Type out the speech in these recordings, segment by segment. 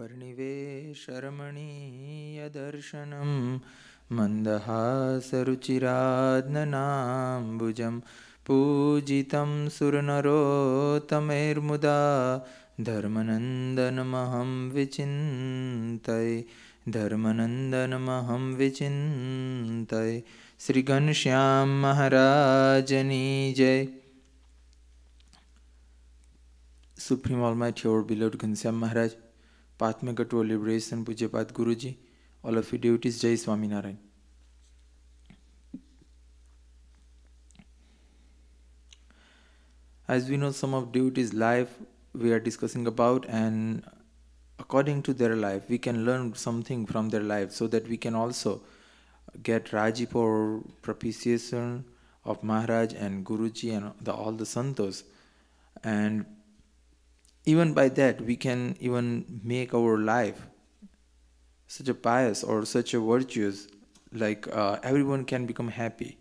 वर्णिवेशरमणीयदर्शनं मन्दहासरुचिरात्ननाम्बुजं पूजितं सुरनरोत्तमैर्मुदा धर्मनन्दनमहं विचिन्तये धर्मनन्दनमहं विचिन्तये श्रीघनश्याम महाराजनी जय। Supreme Almighty, our beloved Ghanshyam Maharaj, Pathmaker to Liberation, Guruji, all of you devotees, Jai Swami Narayan. As we know, some of devotees' life we are discussing about, and according to their life, we can learn something from their life so that we can also get Rajip or propitiation of Maharaj and Guruji and the, all the Santos. And even by that we can even make our life such a pious or such a virtuous like uh, everyone can become happy.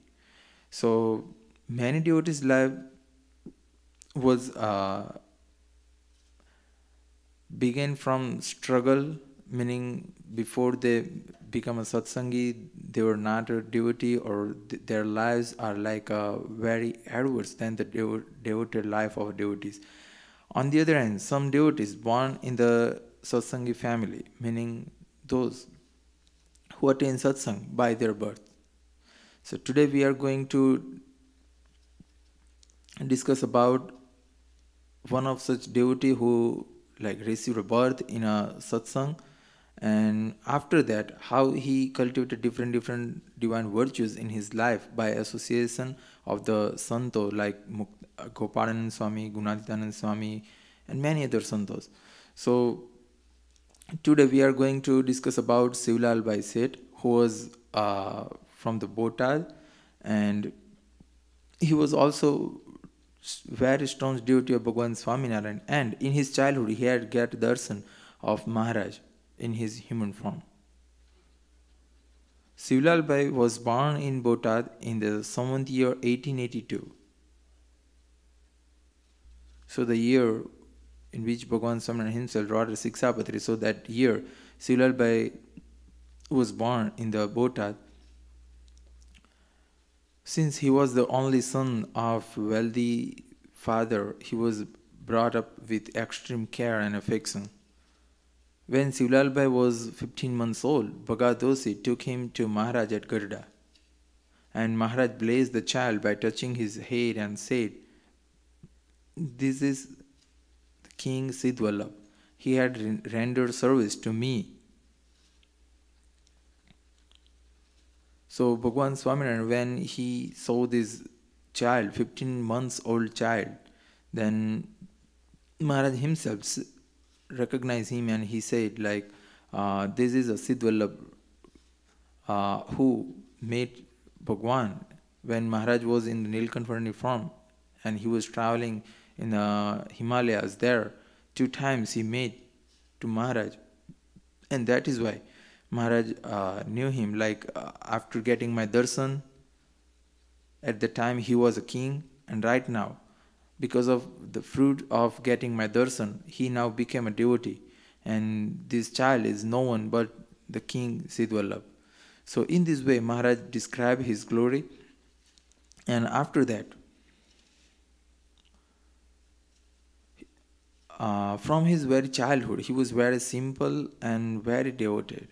So many devotees life was uh, began from struggle meaning before they become a satsangi they were not a devotee or th- their lives are like uh, very adverse than the devo- devoted life of devotees on the other hand, some devotees born in the satsangi family, meaning those who attain satsang by their birth. So today we are going to discuss about one of such devotee who like received a birth in a satsang and after that how he cultivated different different divine virtues in his life by association of the santo like Gopalanand Swami, Gunaditanand Swami, and many other santos. So today we are going to discuss about Sivlal Bai Seth, who was uh, from the Botad and he was also very strong devotee of Bhagwan Swaminarayan. And in his childhood, he had get darshan of Maharaj in his human form. Sivlal Bai was born in Botad in the Samvat year 1882. So the year in which Bhagwan Swaminarayan himself wrote Shikshapatri, so that year Sivlal Bai was born in the Botad. Since he was the only son of wealthy father, he was brought up with extreme care and affection. When Sivlal Bai was 15 months old, Bhagadosi took him to Maharaj at Gadhada. And Maharaj blessed the child by touching his head and said, this is King Sidwallabh. He had rendered service to me. So Bhagwan Swaminarayan, when he saw this child, 15 months old child, then Maharaj himself recognized him and he said like, uh, this is a Sidwallabh uh, who made Bhagwan when Maharaj was in the Nilkanthvarni form and he was traveling in the Himalayas there. Two times he made to Maharaj. And that is why Maharaj uh, knew him. Like uh, after getting my darshan, at the time he was a king, and right now, because of the fruit of getting my darshan, he now became a devotee. And this child is no one but the king Sidwallabh. So in this way, Maharaj described his glory. And after that, uh, from his very childhood, he was very simple and very devoted.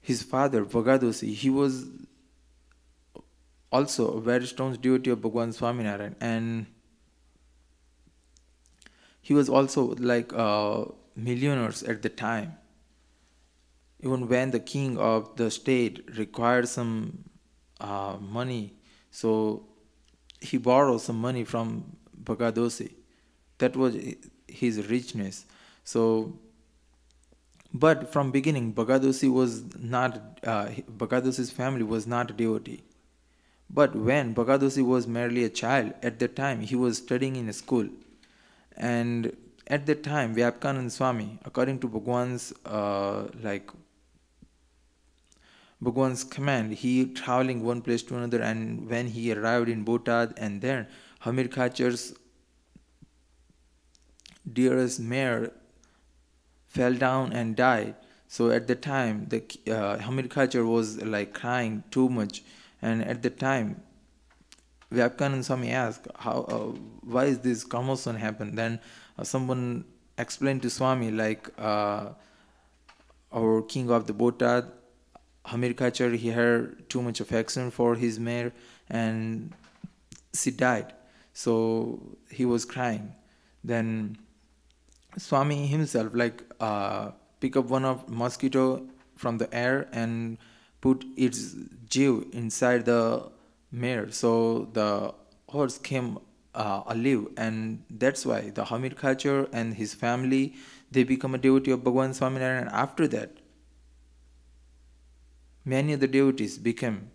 His father, Bhagadosi, he was also a very strong devotee of Bhagwan Swaminarayan and he was also like uh, millionaires at the time. Even when the king of the state required some uh, money, so he borrowed some money from Bhagadosi. That was his richness. So, but from beginning, Bhagadosi was not, uh, Bhagadosi's family was not a devotee. But when Bhagadosi was merely a child, at that time he was studying in a school. And at that time, Vyapkanand Swami, according to Bhagwan's uh, like Bhagwan's command, he traveling one place to another, and when he arrived in Botad, and then Hamir Khachar's dearest mare fell down and died. So at the time, the uh, Hamir Khachar was like crying too much, and at the time, Vyapkanand Swami asked, "How? Uh, why is this commotion happen?" Then uh, someone explained to Swami like uh, our king of the Botad, Hamir Khachar, he had too much affection for his mare, and she died. So he was crying. Then Swami himself like uh, pick up one of mosquito from the air and put its jiv inside the mare. So the horse came uh, alive, and that's why the Hamir Khachar and his family they become a devotee of Bhagwan Swaminarayan. After that, many of the devotees became.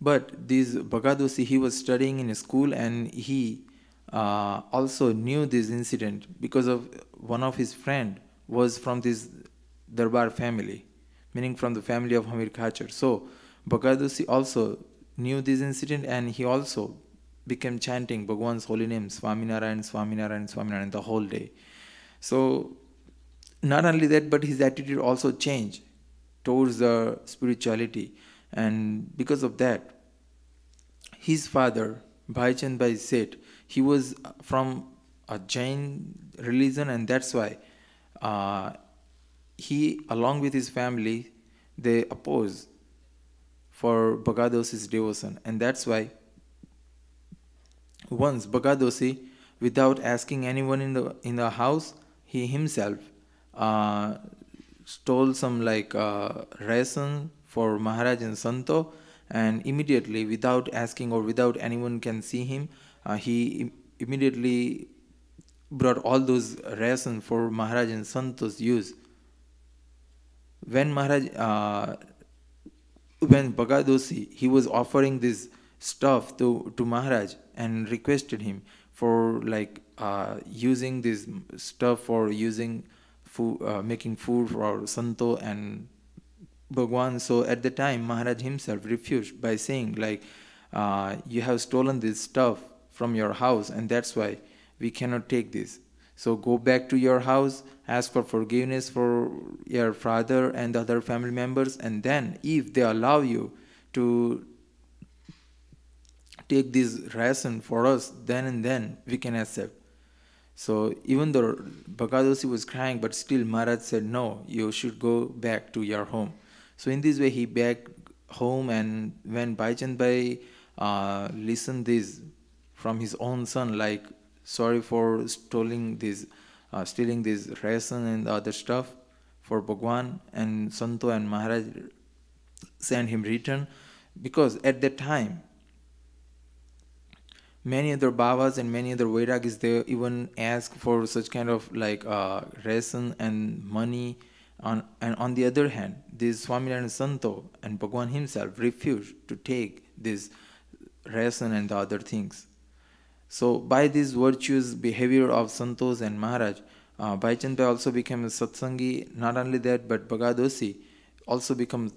But this Bhagadosi, he was studying in a school and he uh, also knew this incident because of one of his friend was from this Darbar family, meaning from the family of Hamir Khachar. So Bhagadosi also knew this incident and he also became chanting Bhagwan's holy name, Swaminarayan, Swaminarayan, Swaminarayan, the whole day. So not only that, but his attitude also changed towards the spirituality. And because of that, his father, Bhaichand Bhai said, he was from a Jain religion, and that's why uh, he, along with his family, they oppose for Bagadosi's devotion, and that's why once Bagadosi, without asking anyone in the in the house, he himself uh, stole some like uh, ration for Maharaj and Santo, and immediately, without asking or without anyone can see him, uh, he Im- immediately brought all those rations for Maharaj and Santo's use. When Maharaj, uh, when Bagadosi, he was offering this stuff to, to Maharaj and requested him for like uh, using this stuff for using food, uh, making food for Santo and Bhagwan. So at the time, Maharaj himself refused by saying like, uh, you have stolen this stuff from your house and that's why we cannot take this. So go back to your house, ask for forgiveness for your father and the other family members, and then if they allow you to take this ration for us, then and then we can accept. So even though Bagadosi was crying, but still Maharaj said, no, you should go back to your home. So in this way, he back home, and when Bhaichand Bhai uh, listened this from his own son, like sorry for stealing this, uh, stealing this ration and other stuff for Bhagwan, and Santo and Maharaj sent him return, because at that time many other Babas and many other Vairagis, they even ask for such kind of like uh, and money. On, and on the other hand, this Swaminarayan Santo and Bhagwan himself refused to take this ration and the other things. So by this virtuous behavior of Santos and Maharaj, uh, Bhaichand also became a satsangi. Not only that, but Bagadosi also become.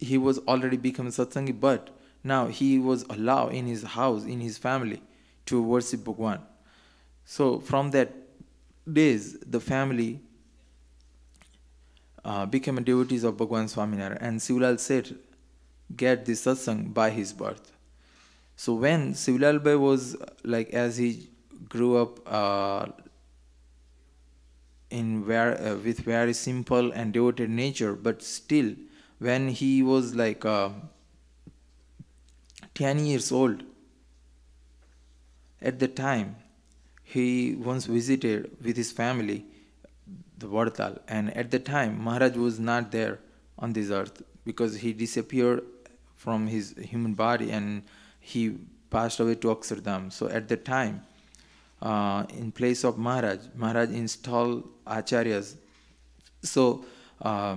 He was already become satsangi, but now he was allowed in his house, in his family, to worship Bhagwan. So from that days, the family uh, became a devotees of Bhagwan Swaminarayan. And Sivlal said, get this satsang by his birth. So when Sivlal Bhai was like, as he grew up uh, in very, uh, with very simple and devoted nature, but still, when he was like uh, 10 years old. At the time, he once visited with his family the Vadtal, and at the time, Maharaj was not there on this earth because he disappeared from his human body and he passed away to Akshardham. So at the time, uh, in place of Maharaj, Maharaj installed acharyas. So, uh,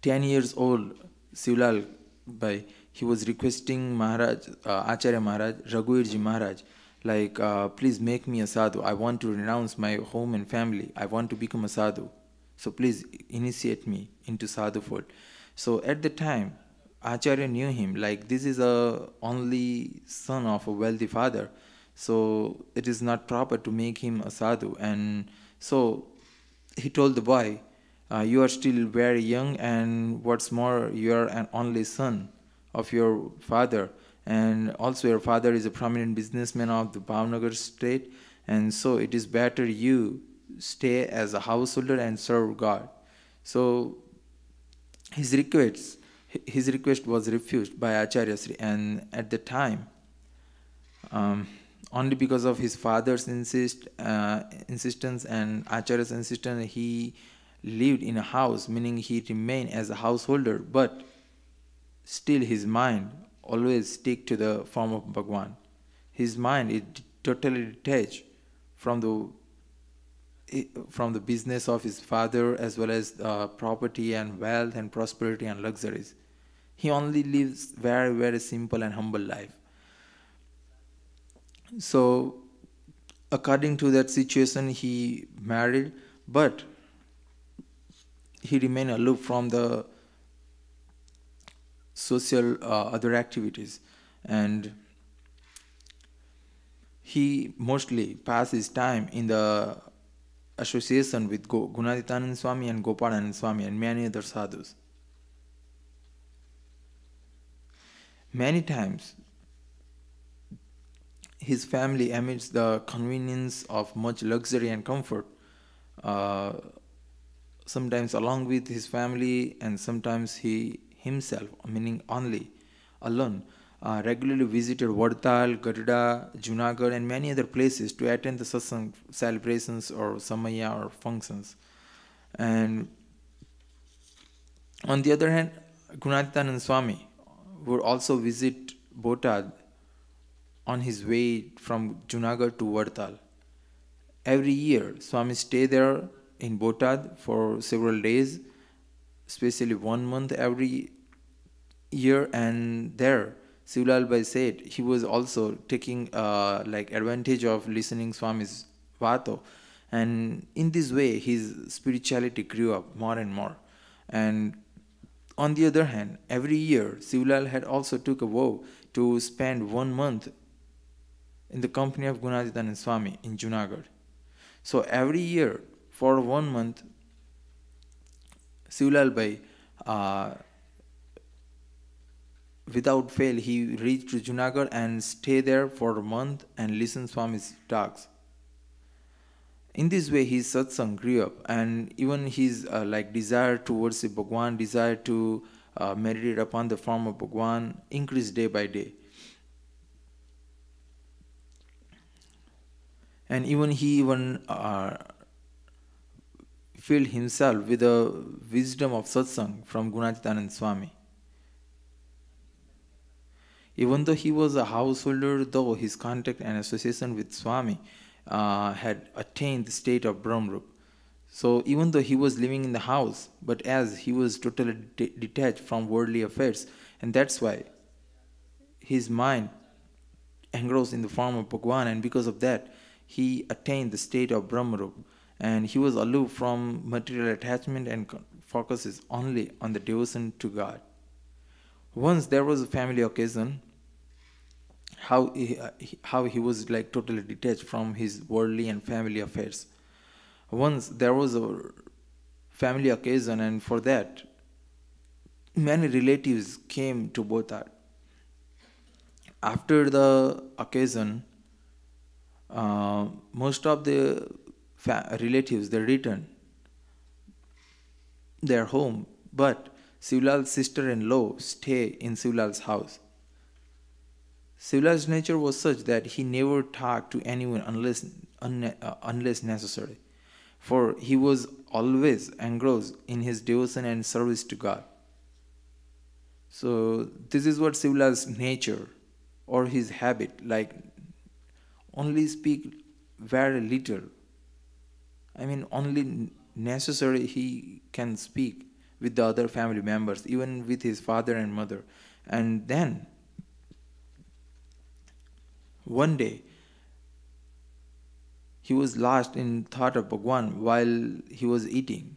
10 years old, Sivlal Bhai he was requesting Maharaj, uh, Acharya Maharaj, Raghuvirji Maharaj, like, uh, please make me a sadhu. I want to renounce my home and family. I want to become a sadhu. So please initiate me into sadhu fold. So at the time, Acharya knew him, like this is a only son of a wealthy father. So it is not proper to make him a sadhu. And so he told the boy, uh, You are still very young, and what's more, you are an only son of your father. And also, your father is a prominent businessman of the Bhavnagar state. And so it is better you stay as a householder and serve God. So his request, his request was refused by Acharya Sri, and at the time, um, only because of his father's insist, uh, insistence and Acharya's insistence, he lived in a house, meaning he remained as a householder, but still his mind always stick to the form of Bhagwan. His mind is totally detached from the from the business of his father as well as uh, property and wealth and prosperity and luxuries. He only lives very very simple and humble life. So, according to that situation, he married, but he remained aloof from the social uh, other activities and he mostly passed his time in the association with Gunaditanand Swami and Gopalanand Swami and many other sadhus. Many times, his family, amidst the convenience of much luxury and comfort, uh, sometimes along with his family and sometimes he himself, meaning only alone, uh, regularly visited Vadtal, Gadhada, Junagadh, and many other places to attend the satsang celebrations or samaiya or functions. And on the other hand, Gunaditanand Swami would also visit Botad on his way from Junagadh to Vadtal. Every year, Swami stay there in Botad for several days, especially one month every year, and there Sivlal Bai said he was also taking uh, like advantage of listening Swami's Vato. And in this way, his spirituality grew up more and more. And on the other hand, every year, Sivlal had also took a vow to spend one month in the company of Gunaditanand Swami in Junagadh. So every year, for one month, Sivlal Bai uh, Without fail, he reached Junagadh and stayed there for a month and listened Swami's talks. In this way, his satsang grew up, and even his uh, like desire towards the Bhagwan, desire to uh, meditate upon the form of Bhagwan, increased day by day. And even he even uh, filled himself with the wisdom of satsang from Gunaditanand Swami. Even though he was a householder, though his contact and association with Swami uh, had attained the state of Brahmrup. So even though he was living in the house, but as he was totally de- detached from worldly affairs, and that's why his mind engrossed in the form of Bhagwan, and because of that, he attained the state of Brahmarup, and he was aloof from material attachment and focuses only on the devotion to God. Once there was a family occasion how he, uh, how he was like totally detached from his worldly and family affairs. Once there was a family occasion, and for that, many relatives came to Botad. After the occasion, uh, most of the fa- relatives they returned their home, but Sivlal's sister-in-law stay in Sivlal's house. Sivlal's nature was such that he never talked to anyone unless, un, uh, unless necessary, for he was always engrossed in his devotion and service to God. So this is what Sivlal's nature or his habit, like only speak very little. I mean, only necessary he can speak with the other family members, even with his father and mother. And then, one day, he was lost in thought of Bhagwan while he was eating.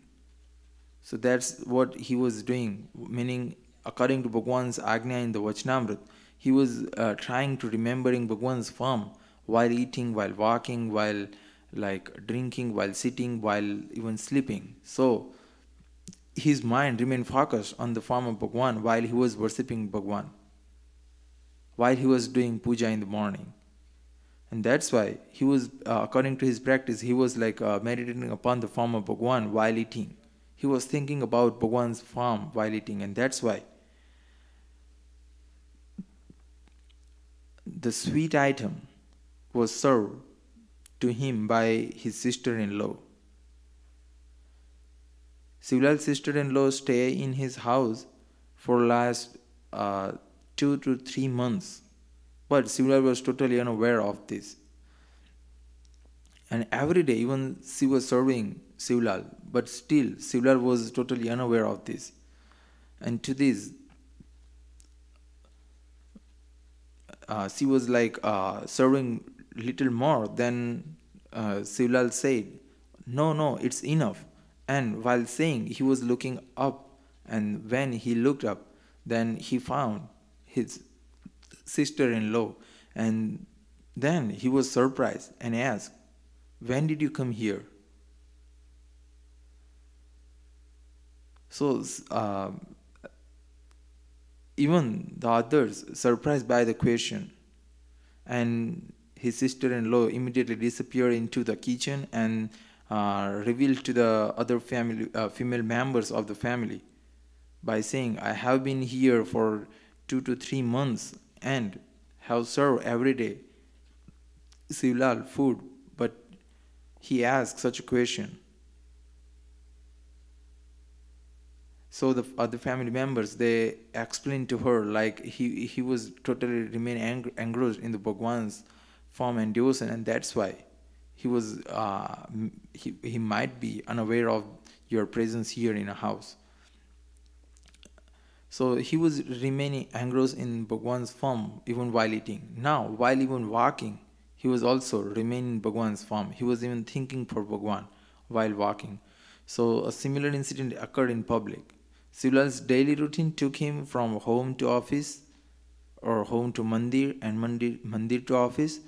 So that's what he was doing, meaning according to Bhagwan's Agnya in the Vachnamrit, he was uh, trying to remembering Bhagwan's form while eating, while walking, while like drinking, while sitting, while even sleeping. So his mind remained focused on the form of Bhagwan while he was worshipping Bhagwan, while he was doing puja in the morning. And that's why he was, uh, according to his practice, he was like uh, meditating upon the form of Bhagwan while eating. He was thinking about Bhagwan's form while eating, and that's why the sweet item was served to him by his sister-in-law. Shivlal's sister-in-law stay in his house for last uh, two to three months, but Shivlal was totally unaware of this. And every day, even she was serving Shivlal, but still Shivlal was totally unaware of this. And to this, uh, she was like uh, serving little more. Then uh, Shivlal said, No, no, it's enough. And while saying, he was looking up, and when he looked up, then he found his sister in law. And then he was surprised and asked, When did you come here? So, uh, even the others, surprised by the question, and his sister-in-law immediately disappeared into the kitchen and uh, revealed to the other family, uh, female members of the family by saying, I have been here for two to three months and have served every day Shivlal food, but he asked such a question. So the other family members they explained to her like he he was totally remain ang- engrossed in the Bhagwan's form and devotion, and that's why he was uh, he he might be unaware of your presence here in a house. So he was remaining engrossed in Bhagwan's form even while eating. Now, while even walking, he was also remaining in Bhagwan's form. He was even thinking for Bhagwan while walking. So a similar incident occurred in public. Shivlal's daily routine took him from home to office or home to mandir and mandir, mandir to office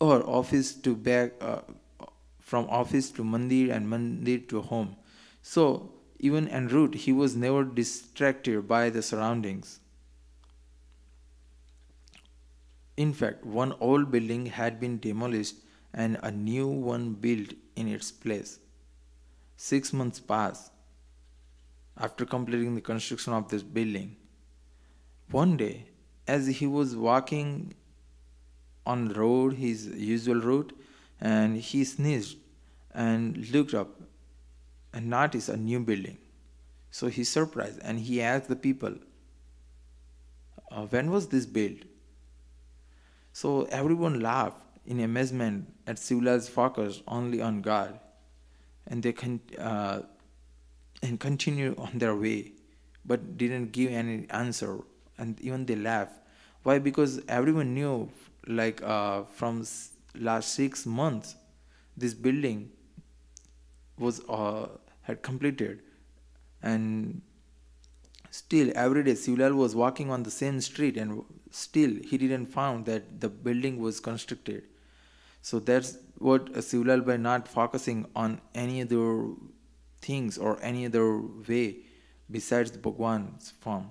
or office to back uh, from office to mandir and mandir to home. So even en route he was never distracted by the surroundings. In fact, one old building had been demolished and a new one built in its place. Six months passed after completing the construction of this building. One day, as he was walking on the road, his usual route, and he sneezed and looked up and noticed a new building. So he surprised and he asked the people, uh, When was this built? So everyone laughed in amazement at Shivlal's focus only on God, and they con- uh, and continued on their way, but didn't give any answer, and even they laughed. Why? Because everyone knew, like uh, from last six months, this building was uh, had completed, and still every day Shivlal was walking on the same street, and still he didn't found that the building was constructed. So that's what Shivlal Bhai not focusing on any other things or any other way besides the Bhagwan's form.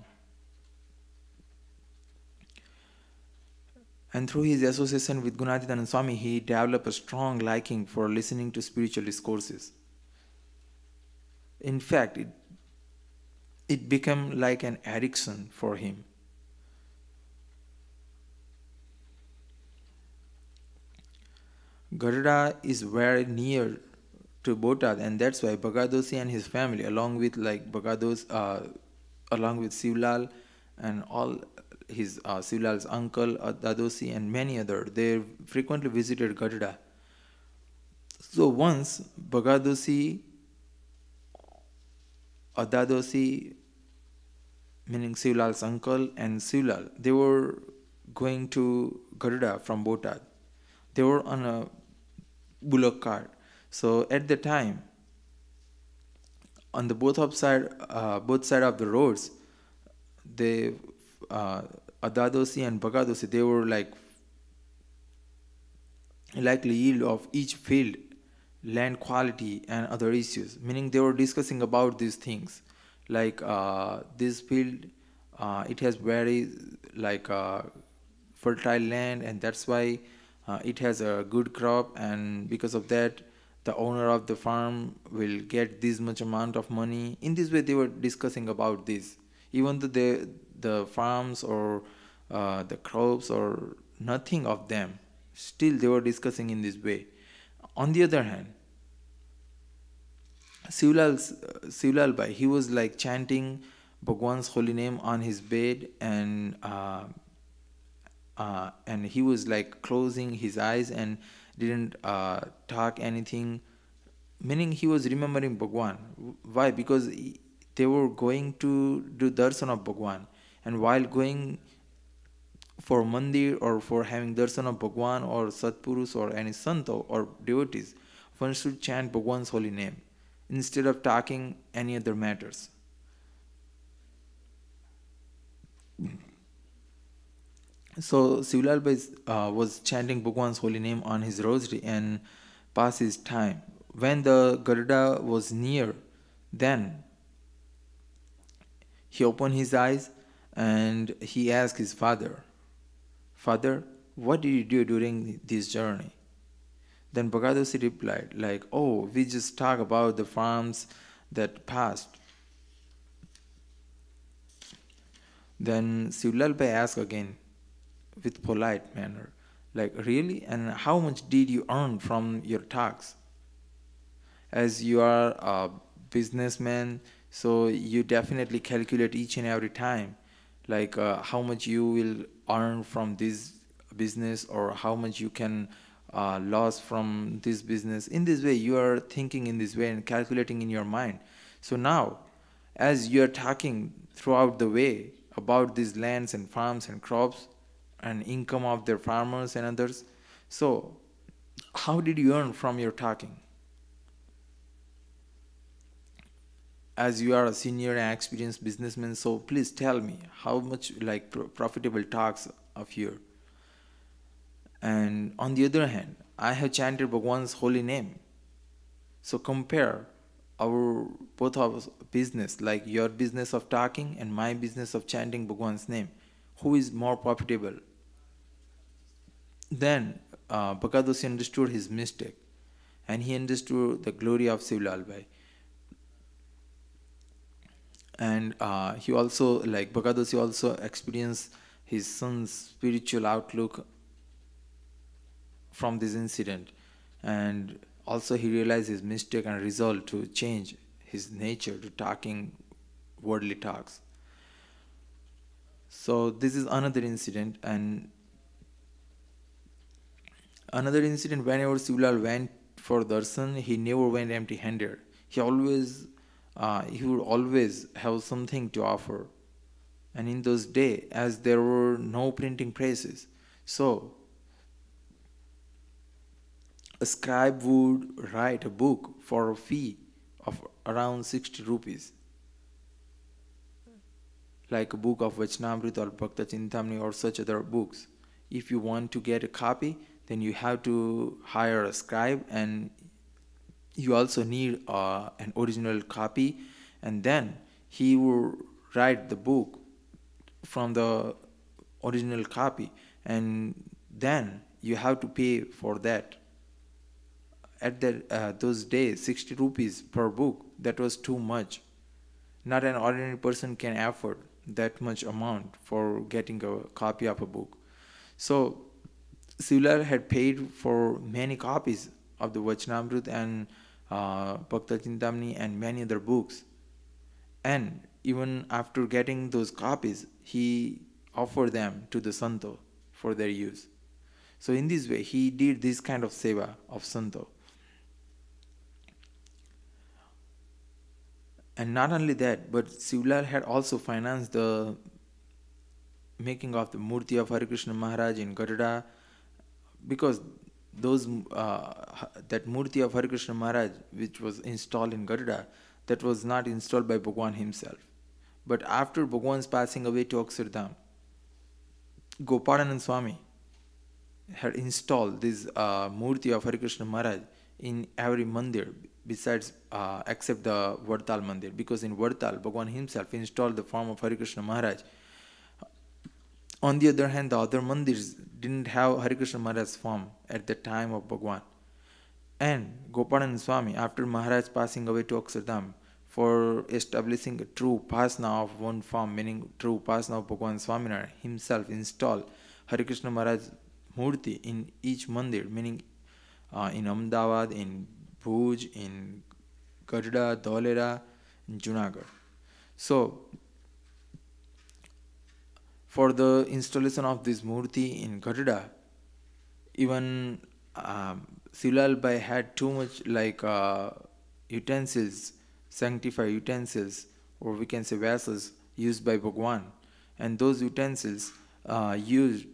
And through his association with Gunaditanand Swami, he developed a strong liking for listening to spiritual discourses. In fact, it, it became like an addiction for him. Gadhada is very near to Botad, and that's why Bagadosi and his family, along with like Bagados, uh, along with Shivlal and all his uh, Shivlal's uncle uh, Dadosi and many other, they frequently visited Gadhada. So once Bagadosi, Adadosi, meaning Shivlal's uncle and Shivlal, they were going to Gadhada from Botad. They were on a bullock cart so at the time, on the both side, uh, both side of the roads, they uh, Adadosi and Bagadosi, they were like likely yield of each field, land quality, and other issues. Meaning they were discussing about these things, like uh, this field, uh, it has very like uh, fertile land, and that's why uh, it has a good crop, and because of that, the owner of the farm will get this much amount of money. In this way, they were discussing about this, even though the the farms or uh, the crops or nothing of them Still, they were discussing in this way. On the other hand, Sivlal, Sivlal Bhai, he was like chanting Bhagwan's holy name on his bed and uh, uh, and he was like closing his eyes and didn't uh, talk anything meaning he was remembering Bhagwan. Why? Because he, they were going to do darshan of Bhagwan. And while going for mandir or for having darshan of Bhagwan or Satpurus or any santo or devotees, one should chant Bhagwan's holy name instead of talking any other matters. So Sivlal uh, was chanting Bhagwan's holy name on his rosary and passed his time. When the Gadhada was near, then he opened his eyes and he asked his father, Father, what did you do during this journey? Then Bagadosi replied, like, oh, we just talk about the farms that passed. Then Sivlalbai asked again, with polite manner, like, really? And how much did you earn from your talks? As you are a businessman, so you definitely calculate each and every time, like uh, how much you will earn from this business or how much you can uh, loss from this business. In this way you are thinking in this way and calculating in your mind. So now as you are talking throughout the way about these lands and farms and crops and income of their farmers and others so how did you earn from your talking as you are a senior and experienced businessman so please tell me how much like profitable talks of your. And on the other hand i have chanted bhagwan's holy name. So compare our both of business like your business of talking and my business of chanting bhagwan's name. Who is more profitable? Then uh, Bagadosi understood his mistake and he understood the glory of Sivlal Bhai and uh, he also like Bagadosi also experienced his son's spiritual outlook from this incident. And also he realized his mistake and resolved to change his nature to talking worldly talks. So this is another incident. And another incident whenever Sivlal went for darshan he never went empty handed he always uh, he would always have something to offer. And in those days, as there were no printing presses, so a scribe would write a book for a fee of around 60 rupees. Like a book of Vachanamrita or Bhakta Chintamani or such other books. If you want to get a copy, then you have to hire a scribe and you also need uh, an original copy. And then he will write the book from the original copy. And then you have to pay for that. At that uh, those days 60 rupees per book that was too much. Not an ordinary person can afford that much amount for getting a copy of a book. So Sivlal had paid for many copies of the Vachanamrut and uh, Bhakta Chintamani and many other books. And even after getting those copies, he offered them to the Santo for their use. So in this way, he did this kind of seva of Santo. And not only that, but Sivlal had also financed the making of the Murti of Hari Krishna Maharaj in Gadhada because those uh, that murti of Hari Krishna Maharaj, which was installed in Gadhada, that was not installed by Bhagwan himself. But after Bhagwan's passing away to Akshardham, Gopalanand Swami, had installed this uh, murti of Hari Krishna Maharaj in every mandir besides uh, except the Vartal mandir because in Vartal Bhagwan himself installed the form of Hari Krishna Maharaj. On the other hand, the other mandirs didn't have Hari Krishna Maharaj's form at the time of Bhagwan. And Gopalan Swami, after Maharaj passing away to Akshardham, for establishing a true Upasana of one form, meaning true Upasana of Bhagwan Swaminarayan, himself installed Hari Krishna Maharaj's Murti in each mandir, meaning uh, in Ahmedabad, in Bhuj, in Gadhada, Dholera, in. So, for the installation of this Murti in Gadhada, even um, Shivlal Bai had too much like uh, utensils sanctified utensils, or we can say vessels, used by Bhagwan. And those utensils uh, used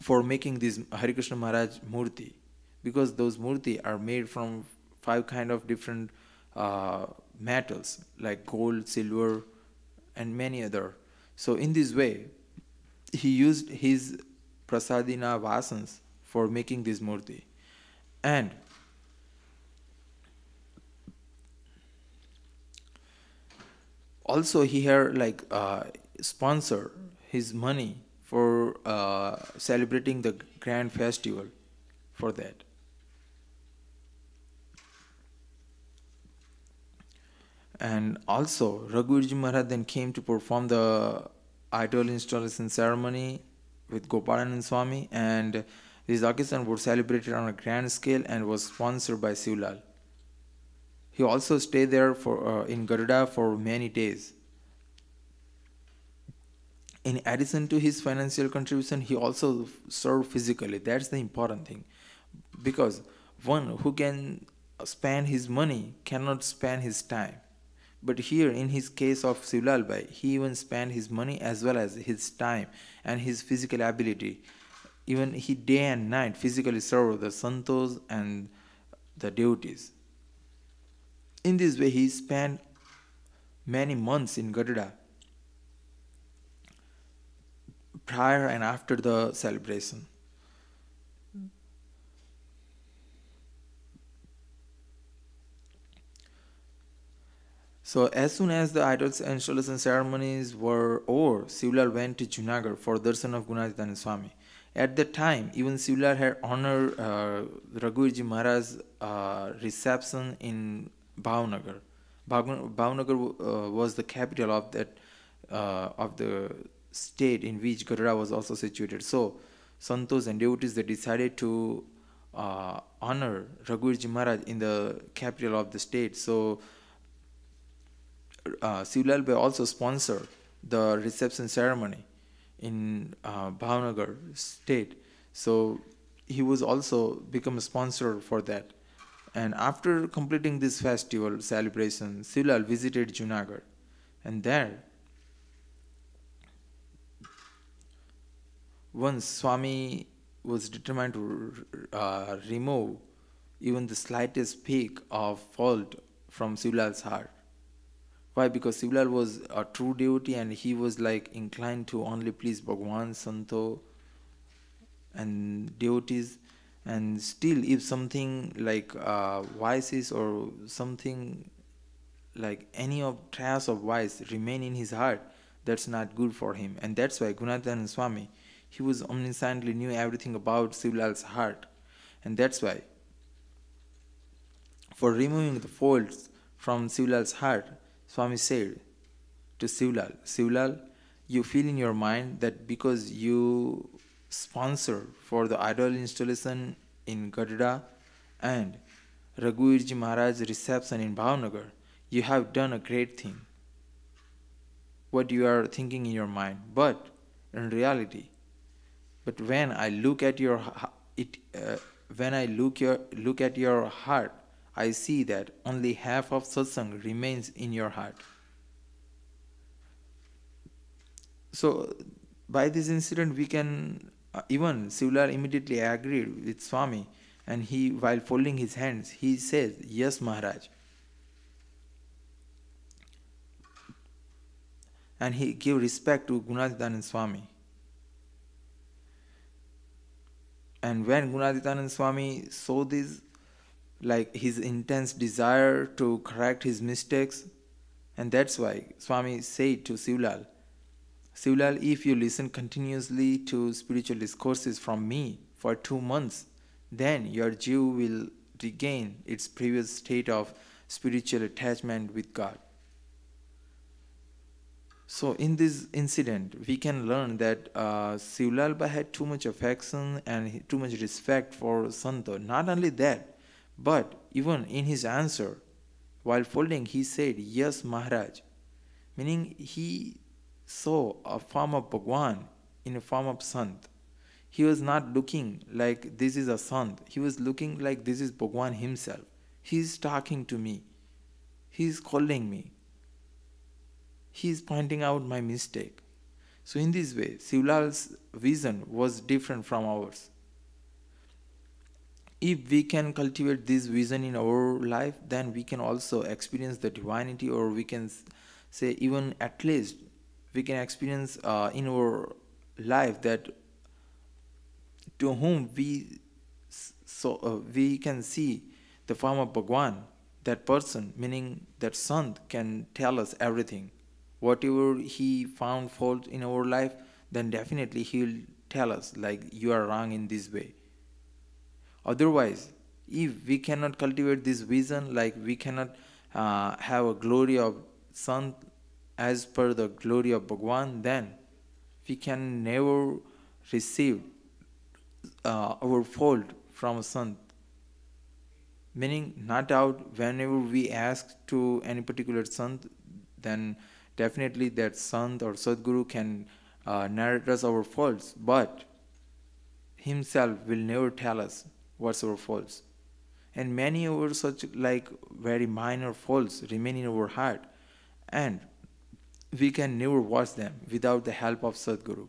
for making this Hari Krishna Maharaj murti, because those murti are made from five kind of different uh, metals like gold, silver, and many other. So in this way, he used his prasadina vasans for making this murti. And also he had like uh, sponsor his money for uh, celebrating the grand festival for that and also Raghuvirji Maharaj then came to perform the idol installation ceremony with Gopalanand Swami and this occasion was celebrated on a grand scale and was sponsored by Shivlal. He also stayed there for uh, in Gadhada for many days. In addition to his financial contribution, he also served physically. That's the important thing, because one who can spend his money cannot spend his time. But here, in his case of Shivlal Bai, he even spent his money as well as his time and his physical ability. Even he day and night physically served the santos and the devotees. In this way, he spent many months in Gadhada prior and after the celebration. So as soon as the idols and installation ceremonies were over, Shivlal went to Junagadh for darshan of Gunaditana Swami. At that time, even Shivlal had honored uh, Raghuvirji Maharaj's uh, reception in Bhavnagar. Bhavnagar uh, was the capital of that uh, of the state in which Gadhada was also situated. So, Santos and devotees they decided to uh, honor Raghuvirji Maharaj in the capital of the state. So, uh, Shivlal also sponsored the reception ceremony in uh, Bhavnagar state. So, he was also become a sponsor for that. And after completing this festival celebration, Shivlal visited Junagadh. And there, once Swami was determined to uh, remove even the slightest peak of fault from Shivlal's heart. Why? Because Shivlal was a true devotee and he was like inclined to only please Bhagwan, Santo, and devotees. And still if something like uh, vices or something like any of trace of vice remain in his heart that's not good for him. And that's why Gunadhan Swami he was omnisciently knew everything about Shivlal's heart. And that's why for removing the faults from Shivlal's heart Swami said to Sivlal, Sivlal, you feel in your mind that because you sponsor for the idol installation in Gadhada and Raghuvirji Maharaj's reception in Bhavnagar, you have done a great thing. What you are thinking in your mind, but in reality, but when I look at your it, uh, when I look your look at your heart, I see that only half of satsang remains in your heart. So, by this incident, we can uh, even Shivlal immediately agreed with Swami and he, while folding his hands, he says, Yes, Maharaj. And he gave respect to Gunadhanand Swami. And when Gunaditanand Swami saw this, like his intense desire to correct his mistakes, and that's why Swami said to Sivlal, Sivlal, if you listen continuously to spiritual discourses from me for two months, then your jiv will regain its previous state of spiritual attachment with God. So, in this incident, we can learn that uh, Sivlalba had too much affection and too much respect for Santa. Not only that, but even in his answer, while folding, he said, Yes, Maharaj, meaning he saw a form of Bhagwan in a form of Sant. He was not looking like this is a Sant, he was looking like this is Bhagwan himself. He is talking to me, he is calling me he is pointing out my mistake. So, in this way, Sivlal's vision was different from ours. If we can cultivate this vision in our life, then we can also experience the divinity, or we can say, even at least, we can experience uh, in our life that to whom we so uh, we can see the form of Bhagwan, that person, meaning that Sant, can tell us everything. Whatever he found fault in our life then definitely he will tell us like you are wrong in this way otherwise if we cannot cultivate this vision like we cannot uh, have a glory of sant as per the glory of bhagwan then we can never receive uh, our fault from a sant meaning not out whenever we ask to any particular sant then definitely that Sant or Sadguru can uh, narrate us our faults, but himself will never tell us what's our faults. And many of such like very minor faults remain in our heart, and we can never wash them without the help of Sadguru.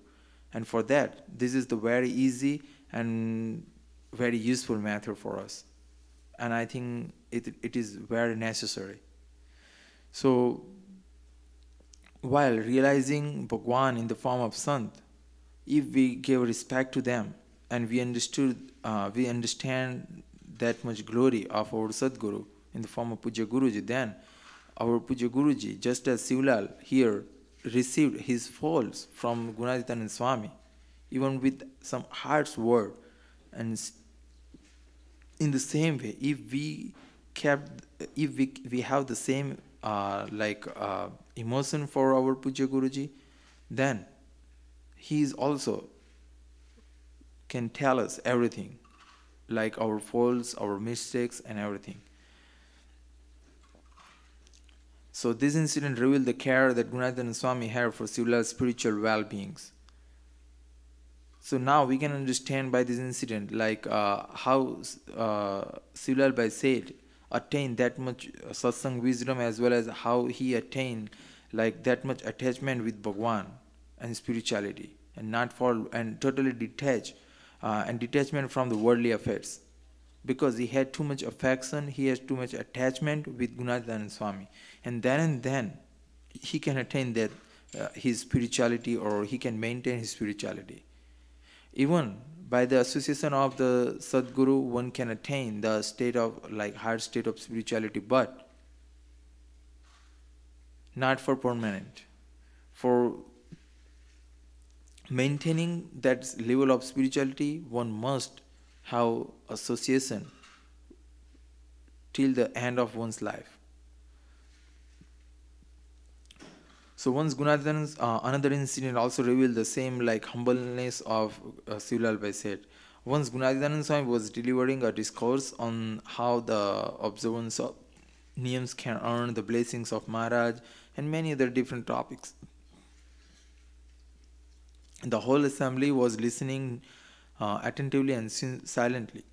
And for that, this is the very easy and very useful method for us. And I think it, it is very necessary. So while realizing Bhagwan in the form of Sant, if we give respect to them and we understood, uh, we understand that much glory of our Sadguru in the form of Puja Guruji, then our Puja Guruji, just as Sivlal here received his faults from Gunatitanand Swami, even with some harsh word, and in the same way, if we kept, if we, we have the same uh, like uh, emotion for our Puja Guruji, then he is also can tell us everything, like our faults, our mistakes, and everything. So this incident revealed the care that Gunadhan Swami had for Sivlal's spiritual well-beings. So now we can understand by this incident, like uh, how uh, Sivlal Bhai Sheth, attain that much satsang wisdom as well as how he attained like that much attachment with Bhagwan and spirituality and not fall and totally detach uh, and detachment from the worldly affairs. Because he had too much affection he has too much attachment with Gunadhan Swami. And then and then he can attain that uh, his spirituality or he can maintain his spirituality. Even by the association of the Sadguru, one can attain the state of like higher state of spirituality, but not for permanent. For maintaining that level of spirituality, one must have association till the end of one's life. So once Gunadhan's uh, another incident also revealed the same like humbleness of uh, Sivlal Bhai Sheth. Once Gunatitanand Swami was delivering a discourse on how the observance of niyams can earn the blessings of Maharaj and many other different topics. The whole assembly was listening uh, attentively and silently.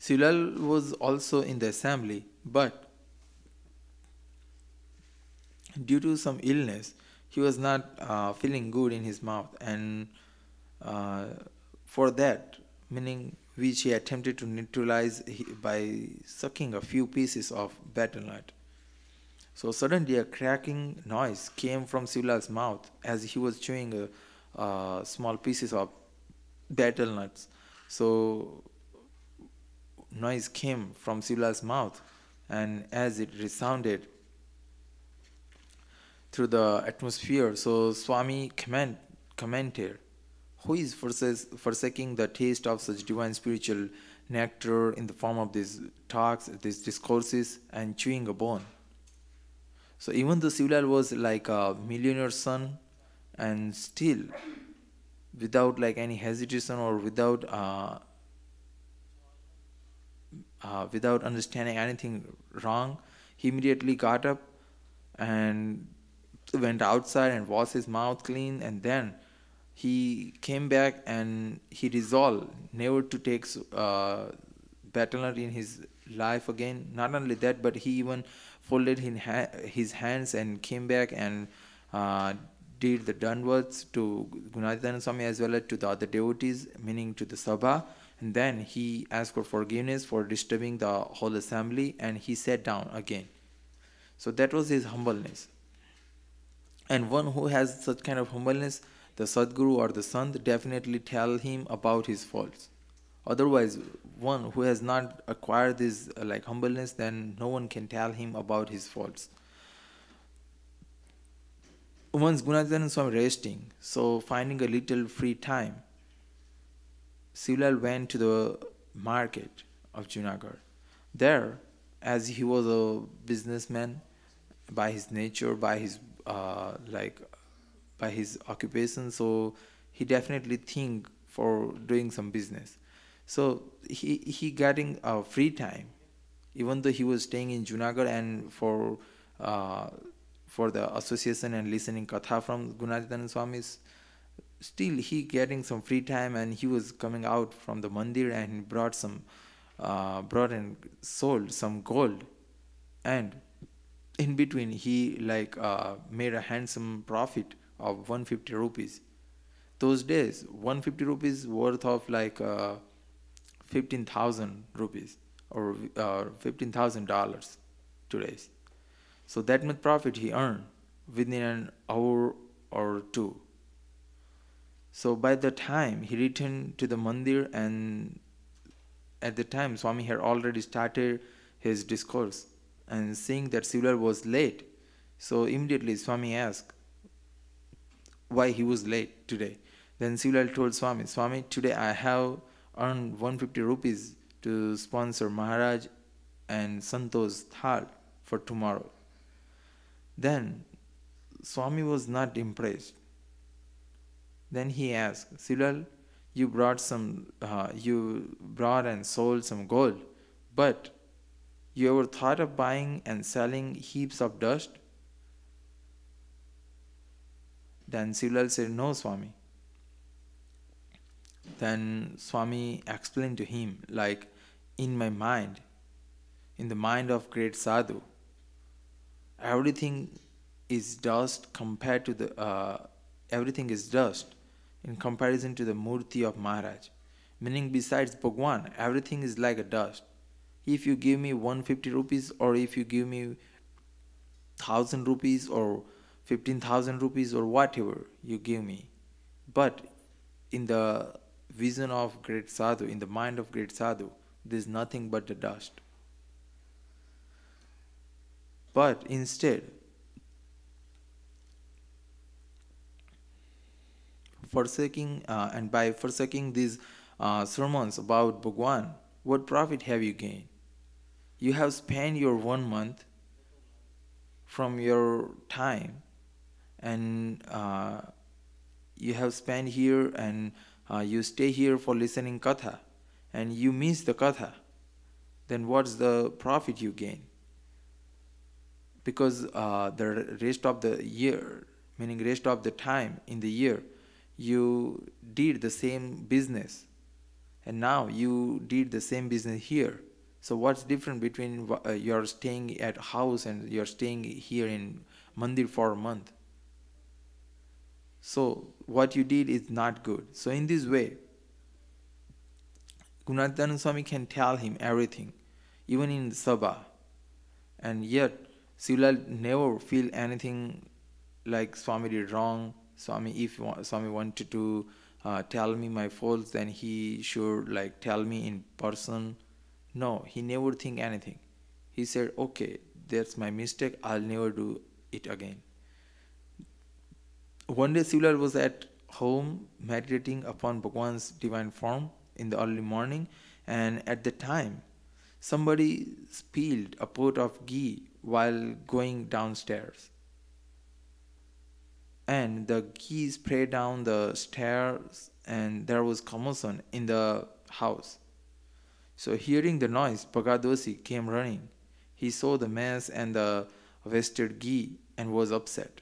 Sivlal was also in the assembly, but due to some illness, he was not uh, feeling good in his mouth, and uh, for that, meaning which he attempted to neutralize by sucking a few pieces of betel nut. So suddenly, a cracking noise came from Sivlal's mouth as he was chewing a, uh, small pieces of betel nuts. So noise came from Sivlal's mouth, and as it resounded through the atmosphere, so Swami comment, commented, Who is forsaking the taste of such divine spiritual nectar in the form of these talks, these discourses, and chewing a bone? So even though Sivlal was like a millionaire son, and still, without like any hesitation or without uh, uh, without understanding anything wrong, he immediately got up and went outside and washed his mouth clean, and then he came back and he resolved never to take uh, in his life again. Not only that, but he even folded his hands and came back and uh, did the dandvats to Gunatitananda Swami as well as to the other devotees, meaning to the Sabha. And then he asked for forgiveness for disturbing the whole assembly and he sat down again. So that was his humbleness. And one who has such kind of humbleness, the Sadguru or the Sant definitely tell him about his faults. Otherwise, one who has not acquired this uh, like humbleness, then no one can tell him about his faults. Once Gunatitananda Swami resting, so finding a little free time, Sivlal went to the market of Junagadh. There, as he was a businessman by his nature, by his uh, like by his occupation, so he definitely think for doing some business. So he he getting a free time, even though he was staying in Junagadh and for uh, for the association and listening katha from Gunatitananda Swami's still he getting some free time and he was coming out from the mandir and brought some uh, brought and sold some gold. And in between he like uh, made a handsome profit of 150 rupees. Those days 150 rupees worth of like uh, 15000 rupees or uh, $15000 today. so that much profit he earned within an hour or two so by the time he returned to the mandir and at the time Swami had already started his discourse and seeing that Sivlal was late, so immediately Swami asked why he was late today. Then Sivlal told Swami, Swami, today I have earned 150 rupees to sponsor Maharaj and Santo's thal for tomorrow. Then Swami was not impressed then he asked, Sivlal, you brought some, uh, you brought and sold some gold, but you ever thought of buying and selling heaps of dust? Then Sivlal said, No, Swami. Then Swami explained to him, like, in my mind, in the mind of great sadhu, everything is dust compared to the, uh, everything is dust in comparison to the Murti of Maharaj. Meaning, besides Bhagwan, everything is like a dust. If you give me 150 rupees, or if you give me 1000 rupees, or 15,000 rupees, or whatever you give me, but in the vision of great sadhu, in the mind of great sadhu, there is nothing but the dust. But instead, forsaking uh, and by forsaking these uh, sermons about Bhagwan, what profit have you gained? You have spent your one month from your time and uh, you have spent here and uh, you stay here for listening katha and you miss the katha, then what's the profit you gain? Because uh, the rest of the year, meaning rest of the time in the year, you did the same business and now you did the same business here. So what's different between uh, you're staying at house and you're staying here in mandir for a month so what you did is not good so in this way Gunatitananda Swami can tell him everything even in sabha and yet Sivlal never feel anything like Swami did wrong Swami, if Swami wanted to uh, tell me my faults, then he should like tell me in person. No, he never think anything. He said, okay, that's my mistake. I'll never do it again. One day Sivlal was at home meditating upon Bhagwan's divine form in the early morning and at the time somebody spilled a pot of ghee while going downstairs. And the ghee sprayed down the stairs and there was commotion in the house. So hearing the noise Bagadosi came running. He saw the mess and the wasted ghee and was upset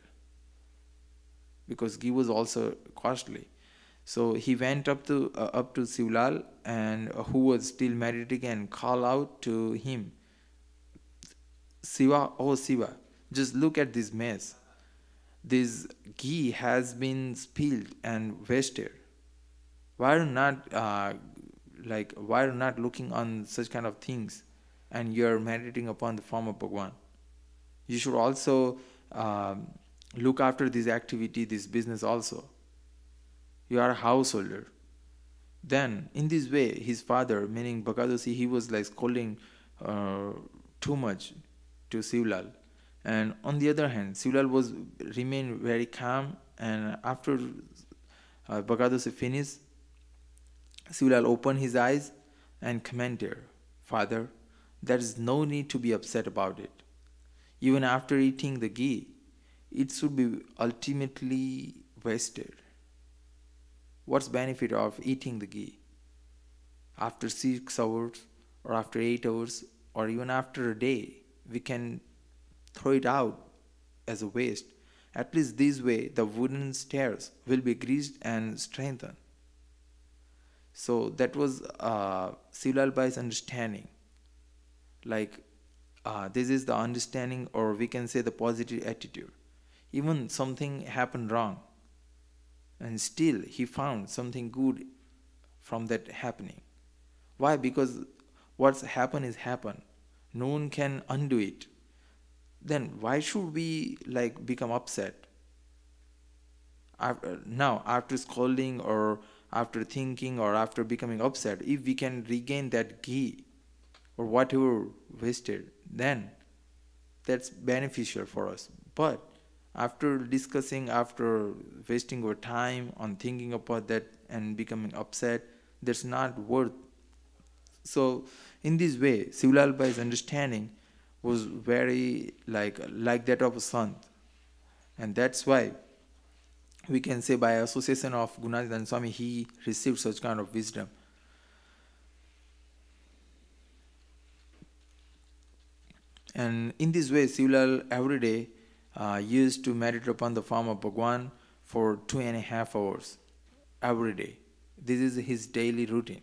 because ghee was also costly so he went up to uh, up to Sivlal and uh, who was still meditating and called out to him, Siva, oh Siva, just look at this mess. This ghee has been spilled and wasted. Why are not uh, like why are not looking on such kind of things, and you are meditating upon the form of Bhagwan? You should also um, look after this activity, this business also you are a householder. Then, in this way, his father, meaning Bakadosi, he was like scolding uh, too much to Sivlal. And on the other hand, Sivlal was remained very calm. And after uh, finished, Sivlal opened his eyes and commented, Father, there is no need to be upset about it. Even after eating the ghee, it should be ultimately wasted. What's benefit of eating the ghee? After six hours or after eight hours or even after a day, we can throw it out as a waste. At least this way, the wooden stairs will be greased and strengthened. So that was uh, Sivlal Bhai's understanding. Like, uh, this is the understanding, or we can say the positive attitude. Even something happened wrong, and still he found something good from that happening. Why? Because what's happened is happened. No one can undo it. Then why should we like become upset? After, now after scolding or after thinking or after becoming upset if we can regain that ghee or whatever wasted then that's beneficial for us. But after discussing, after wasting our time on thinking about that and becoming upset, that's not worth. So, in this way, Sivlal Bhai's understanding was very like like that of a son, and that's why we can say by association of Gunadhan Swami, he received such kind of wisdom. And in this way, Sivlal every day uh, used to meditate upon the form of Bhagwan for two and a half hours every day. This is his daily routine.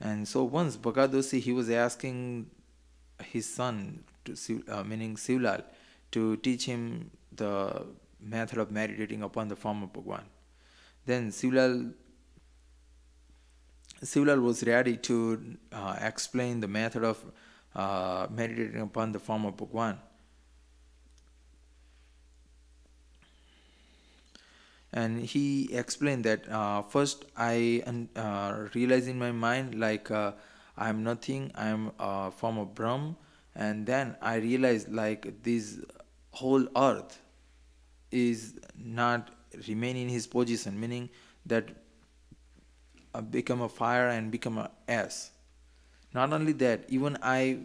And so once Bhagadosi, he was asking his son, to, uh, meaning Sivlal, to teach him the method of meditating upon the form of Bhagwan. Then Sivlal, Sivlal was ready to uh, explain the method of uh, meditating upon the form of Bhagwan. And he explained that uh, first I uh, realized in my mind like uh, I'm nothing, I'm a form of Brahm, and then I realized like this whole earth is not remain in his position, meaning that I become a fire and become a s. Not only that, even I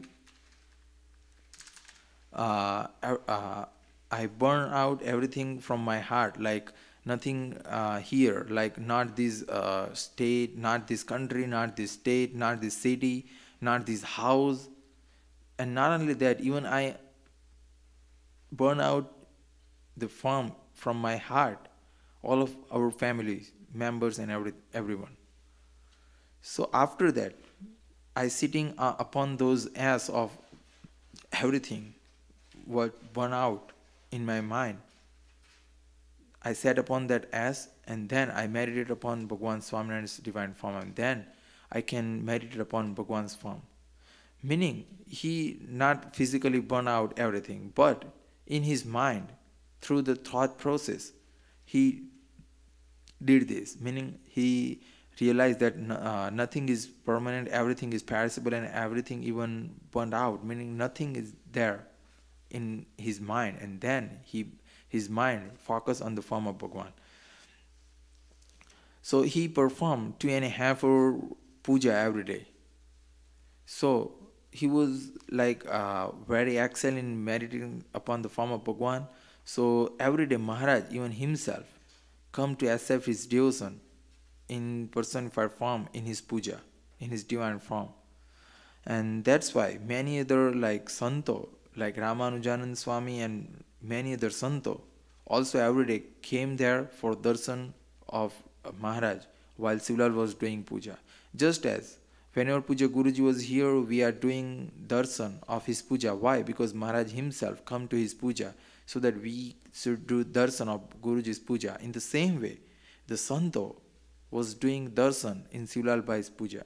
uh, uh, I burn out everything from my heart, like nothing uh, here. Like not this uh, state not this country not this state not this city not this house. And not only that even i burn out the farm from my heart all of our family members and every, everyone. So after that i sitting uh, upon those as of everything what burn out in my mind I sat upon that as, and then I meditated upon Bhagwan Swaminarayan's divine form, and then I can meditate upon Bhagwan's form. Meaning, he not physically burn out everything, but in his mind, through the thought process, he did this, meaning he realized that uh, nothing is permanent, everything is perishable, and everything even burned out, meaning nothing is there in his mind, and then he his mind focused on the form of Bhagwan. So he performed two and a half hour puja every day. So he was like uh, very excellent in meditating upon the form of Bhagwan. So every day Maharaj, even himself, come to accept his devotion in personified form in his puja, in his divine form. And that's why many other like Santo, like Ramanujanand Swami and many other Santo, also every day came there for darshan of Maharaj while Sivlal was doing puja. Just as whenever Puja Guruji was here, we are doing darshan of his puja. Why? Because Maharaj himself come to his puja so that we should do darshan of Guruji's puja. In the same way, the Santo was doing darshan in Sivlal Bhai's puja.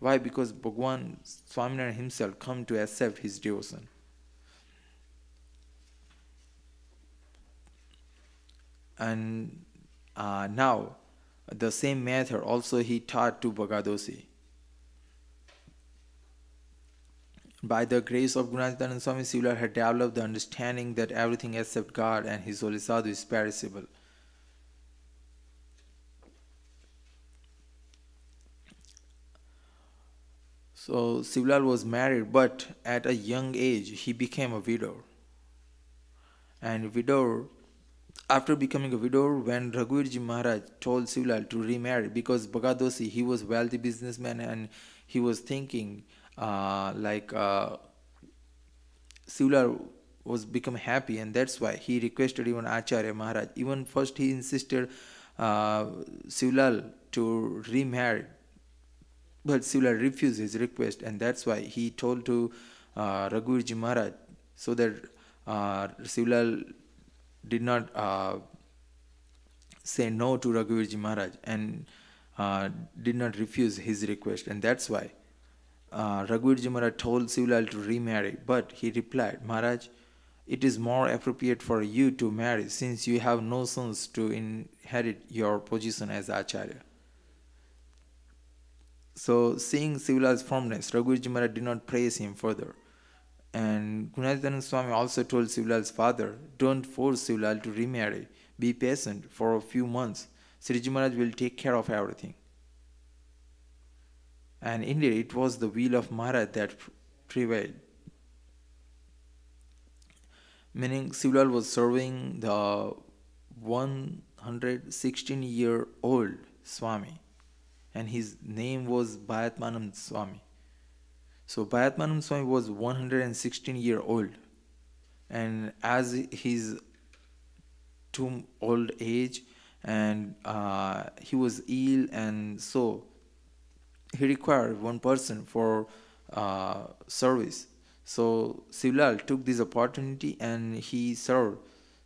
Why? Because Bhagwan Swaminarayan himself come to accept his devotion. And uh, now, the same method also he taught to Bagadosi. By the grace of Gurunath Swami, Sivlal had developed the understanding that everything except God and His holy sadhu is perishable. So Sivlal was married, but at a young age he became a widow. And widow, after becoming a widower, when Raghuvirji Maharaj told Sivlal to remarry, because Bagadosi, he was wealthy businessman and he was thinking uh, like uh, Sivlal was become happy and that's why he requested even Acharya Maharaj. Even first he insisted uh, Sivlal to remarry but Sivlal refused his request, and that's why he told to uh, Maharaj so that uh, Sivlal did not uh, say no to Raghuvirji Maharaj and uh, did not refuse his request, and that's why uh, Raghuvirji Maharaj told Sivlal to remarry. But he replied, Maharaj, it is more appropriate for you to marry since you have no sons to inherit your position as Acharya. So, seeing Sivlal's firmness, Raghuvirji Maharaj did not praise him further. And Gunatitanand Swami also told Sivlal's father, Don't force Sivlal to remarry. Be patient for a few months. Sriji Maharaj will take care of everything. And indeed, it was the will of Maharaj that prevailed. Meaning, Sivlal was serving the 116 year old Swami and his name was Bhai Atmanand Swami. So Bhai Atmanand Swami was 116 year old, and as his too old age, and uh, he was ill, and so he required one person for uh, service. So Sivlal took this opportunity and he served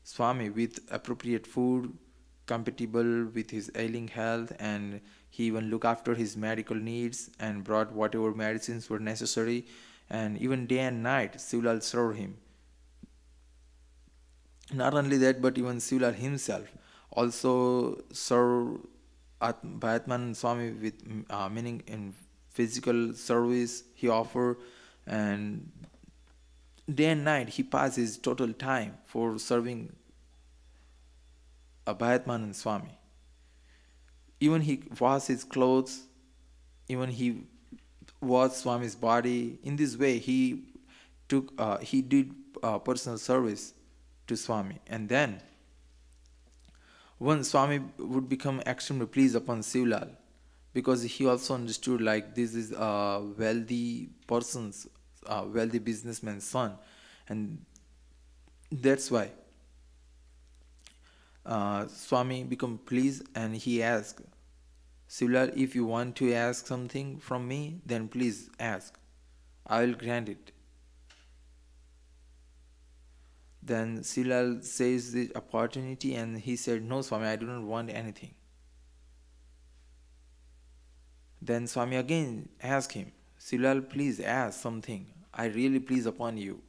Swami with appropriate food compatible with his ailing health and he even looked after his medical needs and brought whatever medicines were necessary. And even day and night, Sivlal served him. Not only that, but even Sivlal himself also served At- Swami with uh, meaning in physical service he offered and day and night he passed his total time for serving a Bhayatman Swami even he washed his clothes, even he washed Swami's body. In this way, he took uh, he did uh, personal service to Swami, and then when Swami would become extremely pleased upon Sivlal, because he also understood like this is a wealthy person's, a wealthy businessman's son, and that's why uh, Swami become pleased and he asked, Sivlal, if you want to ask something from me, then please ask. I will grant it. Then Sivlal says the opportunity and he said, No, Swami, I do not want anything. Then Swami again asked him, Sivlal, please ask something. I really please upon you.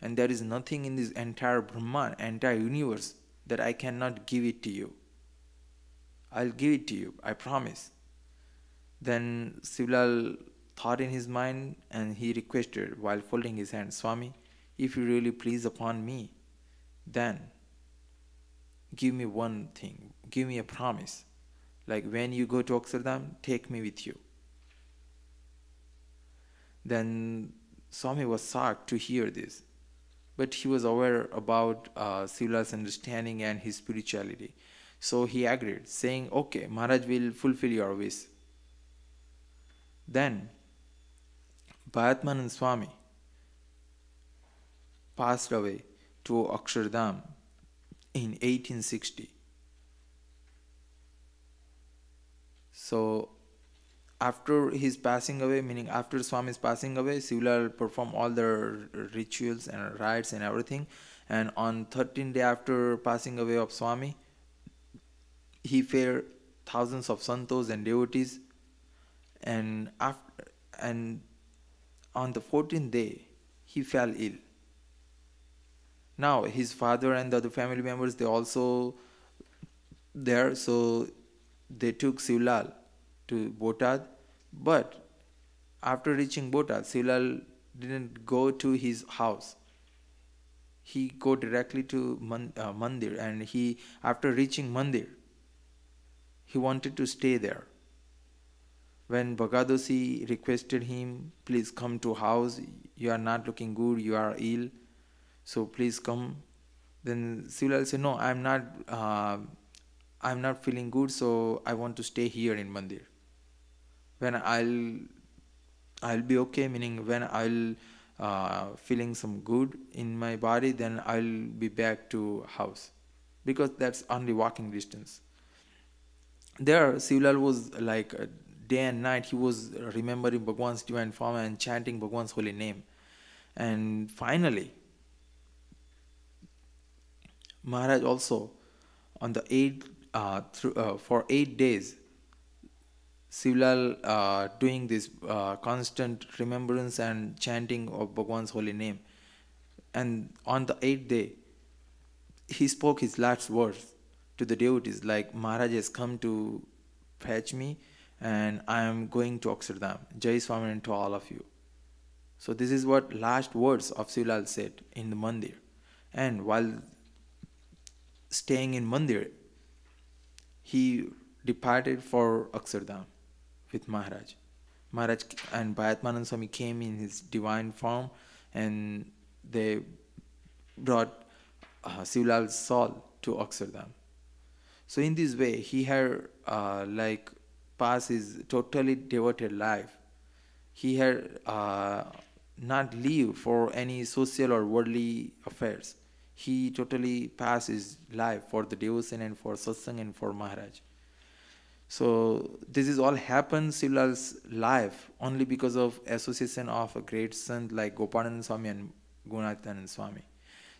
And there is nothing in this entire brahmand, entire universe, that I cannot give it to you. I'll give it to you, I promise. Then Sivlal thought in his mind and he requested while folding his hands, Swami, if you really please upon me, then give me one thing, give me a promise. Like when you go to Akshardham, take me with you. Then Swami was shocked to hear this, but he was aware about uh, understanding and his spirituality. So he agreed, saying, Okay, Maharaj will fulfill your wish. Then Bharatmanand Swami passed away to Akshardham in 1860. So after his passing away, meaning after Swami's passing away, Sivlal performed all the rituals and rites and everything. And on 13th day after passing away of Swami, he fed thousands of santos and devotees. And after and on the 14th day, he fell ill. Now his father and the other family members they also there, so they took Sivlal to Botad, but after reaching Botad, Sivlal didn't go to his house. He go directly to Man, uh, Mandir, and he after reaching Mandir, he wanted to stay there. When Bagadosi requested him, please come to house. You are not looking good. You are ill, so please come. Then Sivlal said, "No, I'm not. Uh, I'm not feeling good, so I want to stay here in Mandir." When I'll I'll be okay, meaning when I'll uh, feeling some good in my body, then I'll be back to house, because that's only walking distance. There, Sivlal was like uh, day and night. He was remembering Bhagwan's divine form and chanting Bhagwan's holy name, and finally, Maharaj also on the eight uh, through, uh, for eight days Sivlal uh, doing this uh, constant remembrance and chanting of Bhagwan's holy name. And on the eighth day, he spoke his last words to the devotees like Maharaj has come to fetch me and I am going to Akshardham. Jai Swami to all of you. So this is what last words of Sivlal said in the mandir. And while staying in mandir, he departed for Akshardham with Maharaj. Maharaj and Bhai Atmanand Swami came in his divine form and they brought uh, Sivlal's soul to Akshardham. So in this way, he had uh, like passed his totally devoted life. He had uh, not lived for any social or worldly affairs. He totally passed his life for the devotion and for satsang and for Maharaj. So this is all happened Sivlal's life only because of association of a great saint like Gopalanand Swami and Gunatitanand Swami.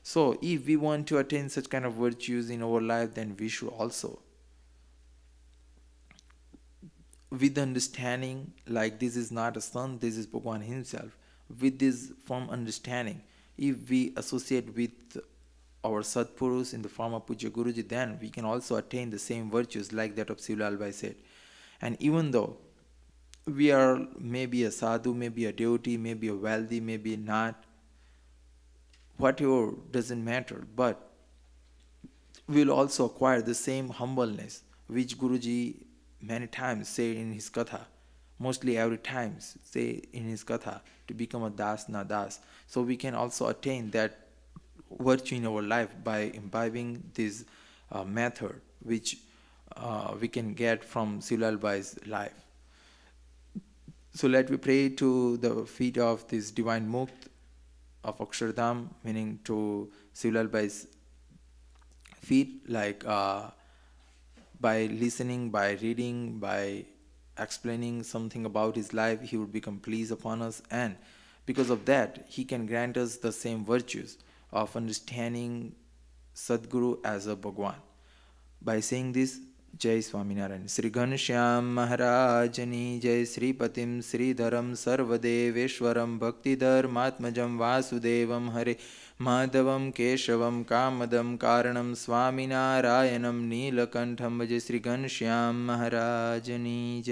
So if we want to attain such kind of virtues in our life, then we should also with understanding like this is not a son, this is Bhagwan himself. With this firm understanding, if we associate with our Satpurush in the form of Puja Guruji, then we can also attain the same virtues like that of Sivlal Bhai Sheth. And even though we are maybe a sadhu, maybe a devotee, maybe a wealthy, maybe not, whatever doesn't matter, but we'll also acquire the same humbleness which Guruji many times say in his katha, mostly every time say in his katha to become a das na das. So we can also attain that virtue in our life by imbibing this uh, method which uh, we can get from Bhai's life. So let we pray to the feet of this divine Mukt of Akshardham, meaning to Bhai's feet, like uh, by listening, by reading, by explaining something about his life, he would become pleased upon us, and because of that, he can grant us the same virtues of understanding Sadguru as a Bhagwan. By saying this, जय स्वामीनारायण श्री घनश्याम महाराजनी जय श्रीपतिम श्रीधरम सर्वदेवेश्वरम भक्तिधर्मात्मजं वासुदेवं हरे माधवं केशवं कामदं कारणं स्वामिनारायणं नीलकण्ठं भजे श्रीघनश्याम महाराजनी जय